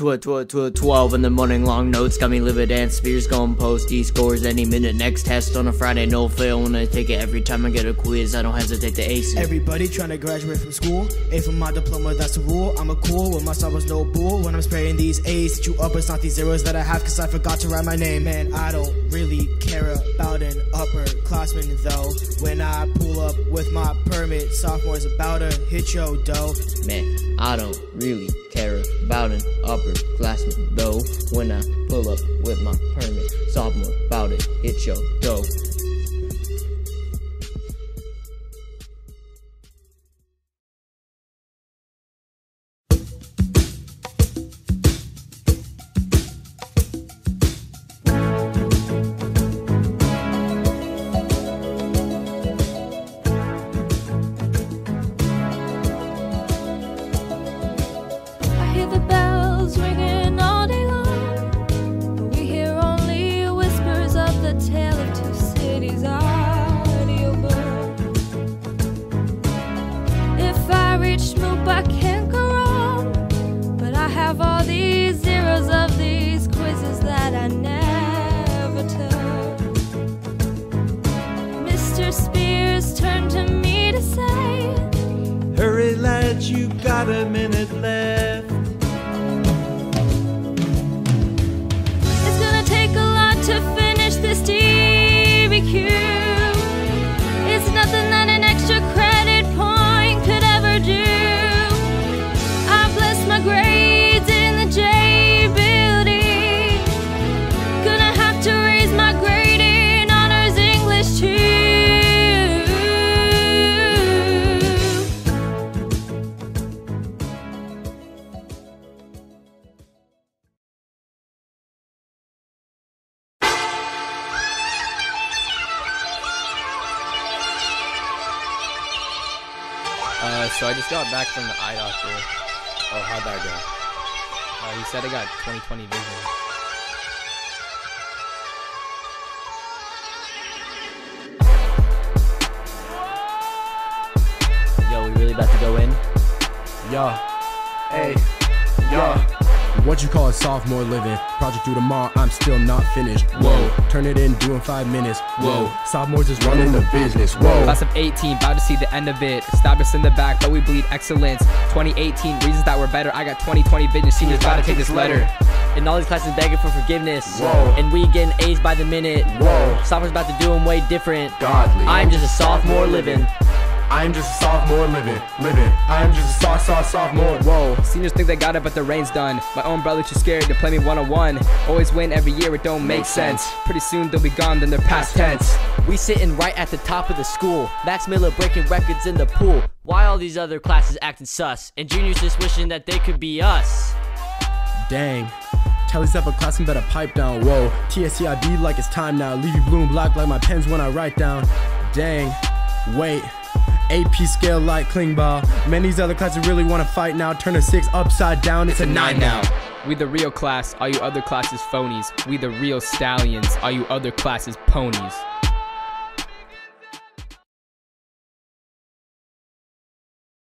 Tw- tw- tw- 12 in the morning, long notes got me livid and Spears going post. He scores any minute. Next test on a Friday, no fail. When I take it every time I get a quiz, I don't hesitate to ace it. Everybody trying to graduate from school. A for my diploma, that's the rule. I'm a cool with my was no bull. When I'm spraying these A's, you up, it's not these zeros that I have, cause I forgot to write my name. Man, I don't really care about an upperclassman though. When I pull up with my permit, sophomore's about to hit your dough. Man, I don't really care about an upperclassman though. When I pull up with my permit, sophomore about to hit your dough. Mr. Spears turned to me to say. Hurry, lad, you got a minute left. Uh, so I just got back from the eye doctor. Oh, how'd that go? Uh, he said I got 20/20 vision. Yo, we really about to go in? Yeah. Hey. Yeah. What you call a sophomore living? Project due tomorrow, I'm still not finished. Whoa. Turn it in, due in five minutes. Whoa. Sophomores is running the business. Whoa. Class of 18, about to see the end of it. Stab us in the back, but we bleed excellence. 2018, reasons that we're better. I got 20/20 vision. Seniors about to take this letter. And all these classes begging for forgiveness. Whoa. And we getting A's by the minute. Whoa. Sophomore's about to do them way different. Godly. I'm just a sophomore living. I'm just a sophomore living. Living. I'm just a soft, soft, sophomore. Whoa. Seniors think they got it, but the reign's done. My own brother too scared to play me one on one. Always win every year, it don't make sense. Pretty soon they'll be gone, then they're past tense. We sitting right at the top of the school. Max Miller breaking records in the pool. Why all these other classes acting sus? And juniors just wishing that they could be us. Dang. Tell these upperclassmen better pipe down. Whoa. TSCIB like it's time now. Leave you bloom black like my pens when I write down. Dang. Wait. AP scale like Klingba. Man, these other classes really wanna fight now. Turn a six upside down, it's a nine now. We the real class, all you other classes phonies. We the real stallions, all you other classes ponies.